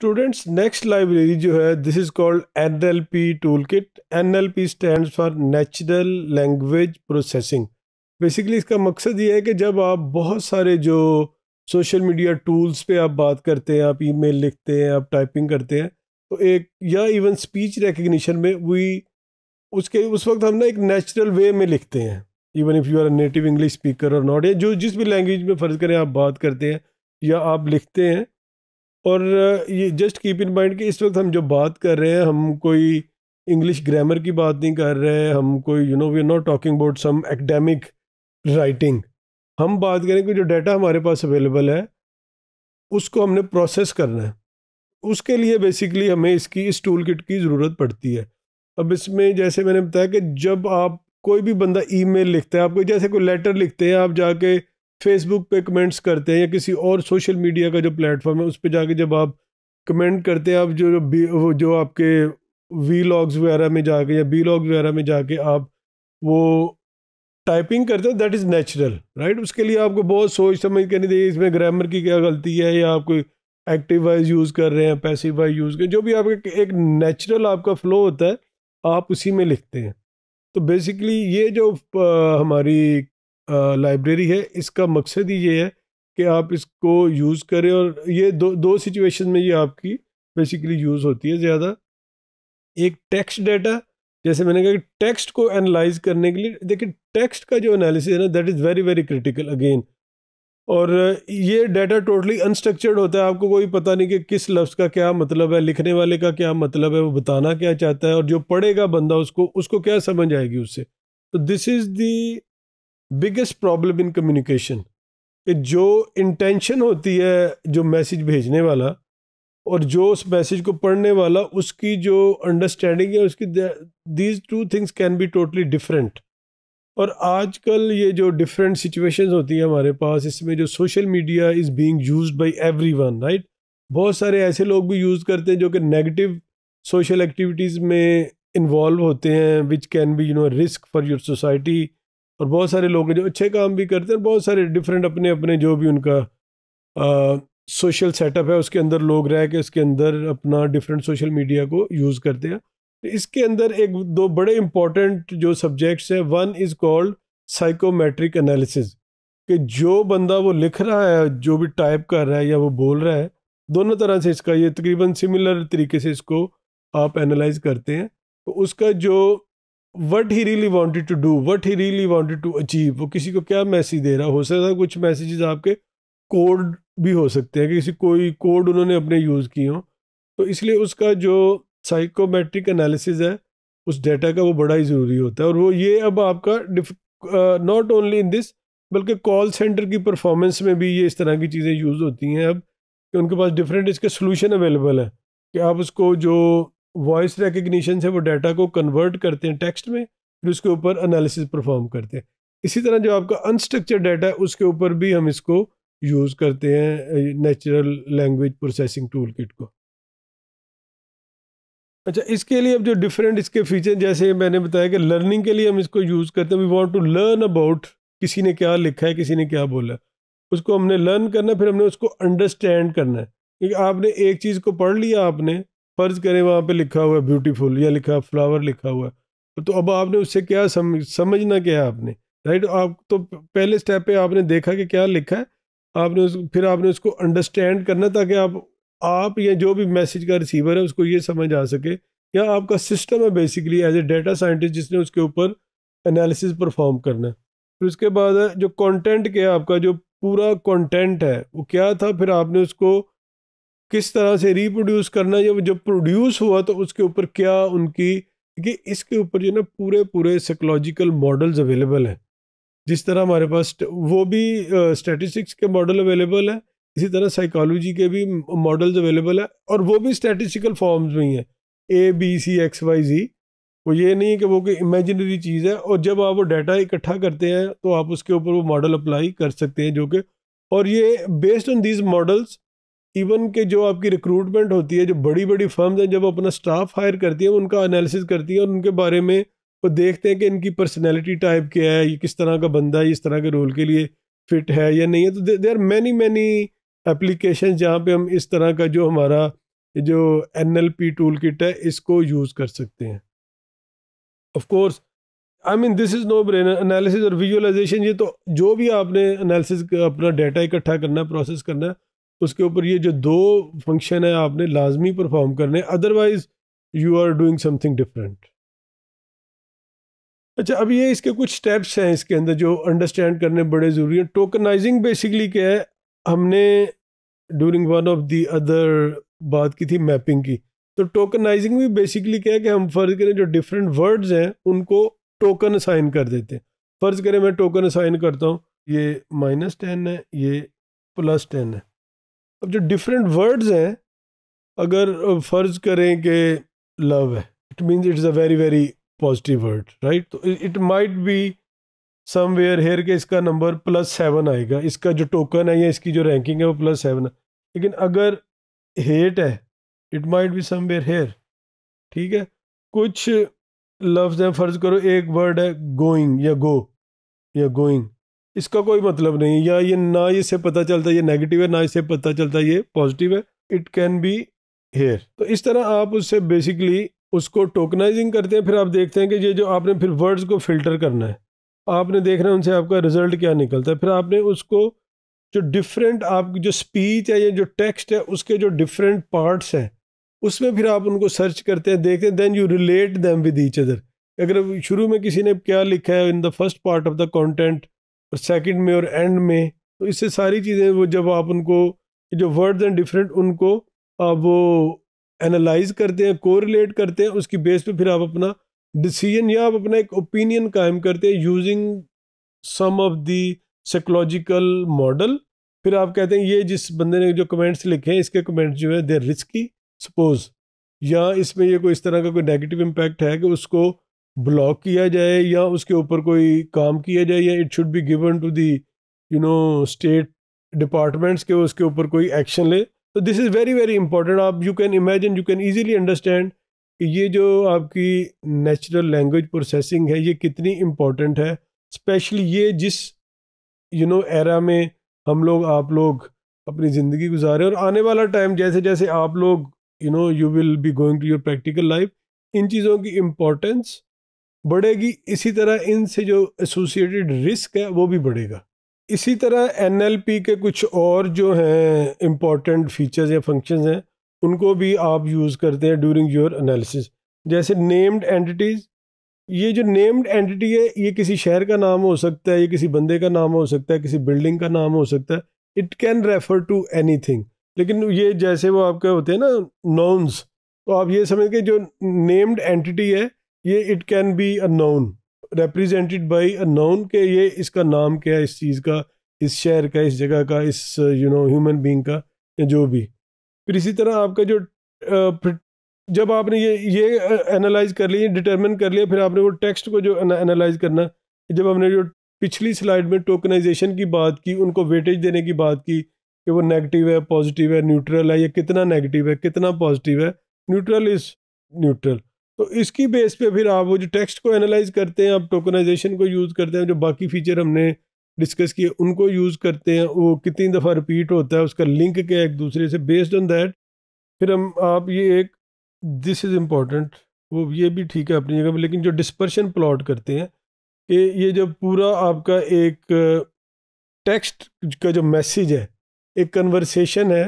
Students next library जो है this is called N L P tool kit N L P stand for natural language processing basically इसका मकसद ये है कि जब आप बहुत सारे जो सोशल मीडिया टूल्स पे आप बात करते हैं, आप ईमेल लिखते हैं, आप टाइपिंग करते हैं तो एक, या इवन स्पीच रिकग्निशन में वी उसके, उस वक्त हम ना एक नेचुरल वे में लिखते हैं. Even if you are native English speaker और नॉट या जो जिस भी लैंग्वेज में फ़र्ज़ करें आप बात करते हैं, या आप लिखते हैं और ये जस्ट कीप इन माइंड कि इस वक्त हम जो बात कर रहे हैं, हम कोई इंग्लिश ग्रामर की बात नहीं कर रहे हैं, हम कोई you know we are not talking about some academic writing हम बात करें कि जो डाटा हमारे पास अवेलेबल है, उसको हमने प्रोसेस करना है। उसके लिए बेसिकली हमें इसकी, इस टूल किट की ज़रूरत पड़ती है। अब इसमें जैसे मैंने बताया कि जब आप कोई भी बंदा ईमेल लिखता है आप कोई जैसे कोई लेटर लिखते हैं, आप जाके फेसबुक पे कमेंट्स करते हैं या किसी और सोशल मीडिया का जो प्लेटफॉर्म है उस पर जाके जब आप कमेंट करते हैं आप जो जो, जो आपके वी लॉग्स वगैरह में जाके या बी लॉग्स वगैरह में जाके आप वो टाइपिंग करते हो दैट इज़ नेचुरल राइट उसके लिए आपको बहुत सोच समझ के नहीं दी इसमें ग्रामर की क्या गलती है या आप कोई एक्टिव वाइज यूज़ कर रहे हैं पैसिव वाइज यूज़ कर जो भी आपका एक नेचुरल आपका फ्लो होता है आप उसी में लिखते हैं। तो बेसिकली ये जो हमारी लाइब्रेरी है, इसका मकसद ही ये है कि आप इसको यूज़ करें और ये दो दो सिचुएशन में ये आपकी बेसिकली यूज़ होती है ज़्यादा। एक टेक्स्ट डाटा जैसे मैंने कहा कि टेक्स्ट को एनालाइज करने के लिए, देखिए टेक्स्ट का जो एनालिसिस है ना that is very very critical again और ये डाटा टोटली अनस्ट्रक्चर्ड होता है, आपको कोई पता नहीं कि किस लफ्ज़ का क्या मतलब है, लिखने वाले का क्या मतलब है, वो बताना क्या चाहता है, और जो पढ़ेगा बंदा उसको उसको क्या समझ आएगी उससे। तो this is the biggest problem in communication कि जो इंटेंशन होती है, जो मैसेज भेजने वाला और जो उस मैसेज को पढ़ने वाला, उसकी जो अंडरस्टैंडिंग है, उसकी these two things can be totally different और आजकल ये जो डिफरेंट सिचुएशंस होती है हमारे पास, इसमें जो social media is being used by everyone right बहुत सारे ऐसे लोग भी यूज़ करते हैं जो कि नेगेटिव सोशल एक्टिविटीज़ में इन्वॉल्व होते हैं which can be you know risk for your society और बहुत सारे लोग हैं जो अच्छे काम भी करते हैं बहुत सारे डिफरेंट अपने अपने जो भी उनका सोशल सेटअप है, उसके अंदर लोग रह के उसके अंदर अपना डिफरेंट सोशल मीडिया को यूज़ करते हैं। इसके अंदर एक दो बड़े इंपॉर्टेंट जो सब्जेक्ट्स हैं one is called psychometric analysis कि जो बंदा वो लिख रहा है, जो भी टाइप कर रहा है या वो बोल रहा है, दोनों तरह से इसका ये तकरीबन सिमिलर तरीके से इसको आप एनालाइज करते हैं। तो उसका जो what he really wanted to do what he really wanted to achieve वो किसी को क्या मैसेज दे रहा, हो सकता है कुछ मैसेजेस आपके कोड भी हो सकते हैं, कि किसी कोई कोड उन्होंने अपने यूज़ किए हों। तो इसलिए उसका जो साइकोमेट्रिक एनालिसिस है, उस डेटा का वो बड़ा ही ज़रूरी होता है। और वो ये अब आपका नॉट ओनली इन दिस बल्कि कॉल सेंटर की परफॉर्मेंस में भी ये इस तरह की चीज़ें यूज़ होती हैं अब, कि उनके पास डिफरेंट इसके सोल्यूशन अवेलेबल हैं, कि आप उसको जो वॉइस रिकग्निशन से वो डाटा को कन्वर्ट करते हैं टेक्स्ट में, फिर उसके ऊपर एनालिसिस परफॉर्म करते हैं। इसी तरह जो आपका अनस्ट्रक्चर डाटा है, उसके ऊपर भी हम इसको यूज़ करते हैं natural language processing tool kit को। अच्छा इसके लिए अब जो डिफरेंट इसके फीचर जैसे मैंने बताया कि लर्निंग के लिए हम इसको यूज़ करते हैं। We want to learn about किसी ने क्या लिखा है, किसी ने क्या बोला उसको हमने लर्न करना फिर हमने उसको अंडरस्टैंड करना है। क्योंकि आपने एक चीज़ को पढ़ लिया आपने फ़र्ज़ करें वहाँ पे लिखा हुआ है ब्यूटीफुल या लिखा फ्लावर लिखा हुआ है। तो अब आपने उससे क्या समझ समझना क्या है आपने? राइट आप तो पहले स्टेप पे आपने देखा कि क्या लिखा है। आपने उस, फिर आपने उसको अंडरस्टैंड करना ताकि आप आप या जो भी मैसेज का रिसीवर है, उसको ये समझ आ सके। या आपका सिस्टम है basically as a data scientist जिसने उसके ऊपर एनालिसिस परफॉर्म करना फिर उसके बाद जो कंटेंट क्या आपका जो पूरा कंटेंट है, वो क्या था? फिर आपने उसको किस तरह से रिप्रोड्यूस करना या जब प्रोड्यूस हुआ तो उसके ऊपर क्या उनकी, कि इसके ऊपर जो ना पूरे पूरे साइकोलॉजिकल मॉडल्स अवेलेबल हैं। जिस तरह हमारे पास वो भी स्टैटिस्टिक्स के मॉडल अवेलेबल है, इसी तरह साइकोलॉजी के भी मॉडल्स अवेलेबल है, और वो भी स्टैटिस्टिकल फॉर्म्स में ही है। A B C X Y Z वो ये नहीं है कि वो कोई इमेजिनरी चीज़ है, और जब आप वो डाटा इकट्ठा करते हैं तो आप उसके ऊपर वो मॉडल अप्लाई कर सकते हैं, जो कि, और ये based on these models even के जो आपकी रिक्रूटमेंट होती है, जो बड़ी बड़ी फर्म्स हैं, जब अपना स्टाफ हायर करती है उनका एनालिसिस करती है और उनके बारे में वो देखते हैं कि इनकी पर्सनैलिटी टाइप क्या है, ये किस तरह का बंदा है, इस तरह के रोल के लिए फिट है या नहीं है। तो they are many many application जहाँ पे हम इस तरह का जो हमारा जो N L P tool kit है, इसको यूज़ कर सकते हैं। Of course I mean this is no brain analysis और विजुअलाइजेशन ये तो जो भी आपने एनालिसिस अपना डाटा इकट्ठा करना है प्रोसेस करना है उसके ऊपर ये जो दो फ़ंक्शन है, आपने लाजमी परफॉर्म करने otherwise you are doing something different अच्छा अब ये इसके कुछ स्टेप्स हैं इसके अंदर जो अंडरस्टैंड करने बड़े ज़रूरी हैं। टोकनाइजिंग बेसिकली क्या है? हमने during one of the other बात की थी मैपिंग की। तो टोकनाइजिंग भी बेसिकली क्या है कि हम फ़र्ज़ करें जो डिफरेंट वर्ड्स हैं, उनको टोकन असाइन कर देते हैं। फ़र्ज़ करें मैं टोकन असाइन करता हूँ। ये माइनस टेन है, ये प्लस टेन है। अब जो डिफरेंट वर्ड्स हैं, अगर फ़र्ज़ करें कि लव है it means it's a very very positive word right तो it might be somewhere here के इसका नंबर प्लस सेवन आएगा, इसका जो टोकन है या इसकी जो रैंकिंग है वो प्लस सेवन है। लेकिन अगर हेट है it might be somewhere here ठीक है? कुछ लफ्ज़ हैं, फ़र्ज़ करो, एक वर्ड है गोइंग या गो या गोइंग इसका कोई मतलब नहीं या ये ना इससे पता चलता, ये नेगेटिव है, ना इससे पता चलता, ये पॉजिटिव है। इट कैन बी हेयर तो इस तरह आप उससे बेसिकली उसको टोकनाइजिंग करते हैं, फिर आप देखते हैं कि ये जो आपने फिर वर्ड्स को फ़िल्टर करना है, आपने देखना है उनसे आपका रिज़ल्ट क्या निकलता है। फिर आपने उसको जो डिफरेंट आपकी जो स्पीच है, या जो टेक्स्ट है, उसके जो डिफरेंट पार्ट्स हैं, उसमें फिर आप उनको सर्च करते हैं, देखते हैं then you relate them with each other अगर शुरू में किसी ने क्या लिखा है in the first part of the content और सेकंड में और एंड में तो इससे सारी चीज़ें वो जब आप उनको, जो वर्ड्स हैं डिफरेंट उनको आप वो एनालाइज करते हैं कोरिलेट करते हैं, उसकी बेस पे फिर आप अपना डिसीज़न या आप अपना एक ओपिनियन कायम करते हैं using some of the psychological model फिर आप कहते हैं ये जिस बंदे ने जो कमेंट्स लिखे हैं, इसके कमेंट्स जो है देर रिस्की सपोज़ या इसमें ये कोई इस तरह का कोई नेगेटिव इम्पैक्ट है कि उसको ब्लॉक किया जाए या उसके ऊपर कोई काम किया जाए या it should be given to the you know state departments के उसके ऊपर कोई एक्शन ले। तो this is very very important आप you can imagine you can easily understand कि ये जो आपकी नेचुरल लैंग्वेज प्रोसेसिंग है, ये कितनी इंपॉर्टेंट है। स्पेशली ये जिस यू नो एरा में हम लोग, आप लोग अपनी ज़िंदगी गुजारे और आने वाला टाइम जैसे जैसे आप लोग you know you will be going to your practical life इन चीज़ों की इम्पोर्टेंस बढ़ेगी, इसी तरह इनसे जो एसोसिएटेड रिस्क है, वो भी बढ़ेगा। इसी तरह एनएलपी के कुछ और जो हैं इंपॉर्टेंट फीचर्स या फ़ंक्शंस हैं, उनको भी आप यूज़ करते हैं ड्यूरिंग योर एनालिसिस जैसे नेम्ड एंटिटीज़ ये जो नेम्ड एंटिटी है, ये किसी शहर का नाम हो सकता है, ये किसी बंदे का नाम हो सकता है, किसी बिल्डिंग का नाम हो सकता है। It can refer to any लेकिन ये जैसे वो आपके होते हैं ना नॉन्स तो आप ये समझ के जो नेम्ड एंटिटी है ये it can be a noun represented by a noun के ये इसका नाम क्या है, इस चीज़ का, इस शहर का, इस जगह का, इस यू नो ह्यूमन बींग का, या जो भी। फिर इसी तरह आपका जो जब आपने ये ये एनालाइज कर लिया डिटर्मिन कर लिया, फिर आपने वो टेक्स्ट को जो एनालाइज करना, जब हमने जो पिछली स्लाइड में टोकनाइजेशन की बात की, उनको वेटेज देने की बात की, कि वो नेगेटिव है पॉजिटिव है न्यूट्रल है, या कितना नेगेटिव है, कितना पॉजिटिव है न्यूट्रल इज़ न्यूट्रल तो इसकी बेस पे फिर आप वो जो टेक्स्ट को एनालाइज करते हैं, आप टोकनाइजेशन को यूज़ करते हैं, जो बाकी फीचर हमने डिस्कस किए, उनको यूज़ करते हैं, वो कितनी दफ़ा रिपीट होता है, उसका लिंक क्या है एक दूसरे से बेस्ड ऑन दैट फिर हम, आप ये एक दिस इज़ इंपॉर्टेंट वो ये भी ठीक है अपनी जगह पर लेकिन जो डिस्पर्शन प्लॉट करते हैं, कि ये जो पूरा आपका एक टेक्स्ट का जो मैसेज है, एक कन्वर्सेशन है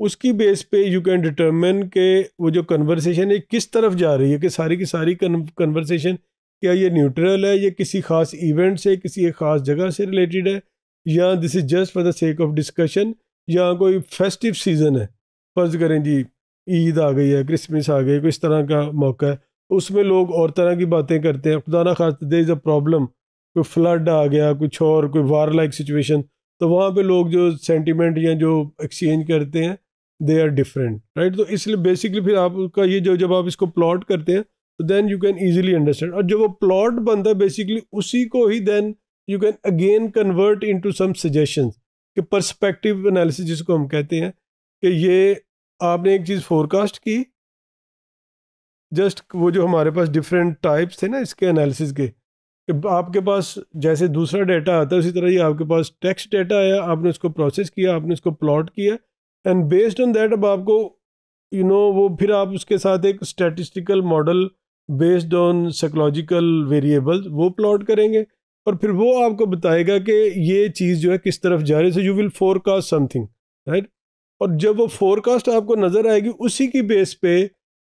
उसकी बेस पे यू कैन डिटर्मिन के वो जो कन्वर्सेशन है किस तरफ़ जा रही है, कि सारी की सारी कन्वर्सेशन क्या ये न्यूट्रल है, ये किसी ख़ास इवेंट से, किसी एक ख़ास जगह से रिलेटेड है, या this is just for the sake of discussion या कोई फेस्टिव सीज़न है। फ़र्ज़ करें जी, ईद आ गई है क्रिसमस आ गई कोई इस तरह का मौका है। उसमें लोग और तरह की बातें करते हैं। खुदा ना खास दे इज़ अ प्रॉब्लम कोई फ्लड आ गया, कुछ और, कोई वार लाइक सिचुएशन तो वहाँ पे लोग जो सेंटिमेंट या जो एक्सचेंज करते हैं दे आर डिफरेंट राइट तो इसलिए बेसिकली फिर आपका ये जो, जब आप इसको प्लॉट करते हैं तो then you can easily understand और जब वो प्लॉट बनता है बेसिकली उसी को ही then you can again convert into some suggestion कि परस्पेक्टिव एनालिसिस जिसको हम कहते हैं, कि ये आपने एक चीज़ फोरकास्ट की जस्ट वो जो हमारे पास डिफरेंट टाइप्स थे ना इसके एनालिसिस के, कि आपके पास जैसे दूसरा डाटा आता है, उसी तरह ही आपके पास टेक्स्ट डाटा आया, आपने उसको प्रोसेस किया, आपने उसको प्लॉट किया एंड बेस्ड ऑन दैट अब आपको यू नो वो फिर आप उसके साथ एक statistical model based on psychological variables वो प्लॉट करेंगे। और फिर वो आपको बताएगा कि ये चीज़ जो है किस तरफ़ जा रही है। So you will forecast something right और जब वो फोरकास्ट आपको नज़र आएगी, उसी की बेस पे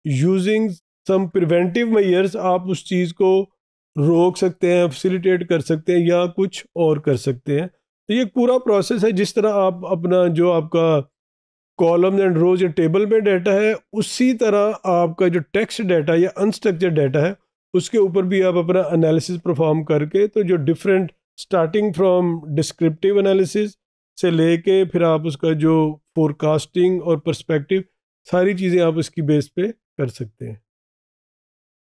यूजिंग सम प्रिवेंटिव मैयर्स आप उस चीज़ को रोक सकते हैं फैसिलिटेट कर सकते हैं या कुछ और कर सकते हैं। तो ये पूरा प्रोसेस है जिस तरह आप अपना जो आपका कॉलम एंड रोज या टेबल में डाटा है, उसी तरह आपका जो टेक्स्ट डाटा या अनस्ट्रक्चर डाटा है, उसके ऊपर भी आप अपना एनालिसिस परफॉर्म करके तो जो different starting from descriptive analysis से लेके फिर आप उसका जो फोरकास्टिंग और पर्सपेक्टिव सारी चीज़ें आप उसकी बेस पे कर सकते हैं।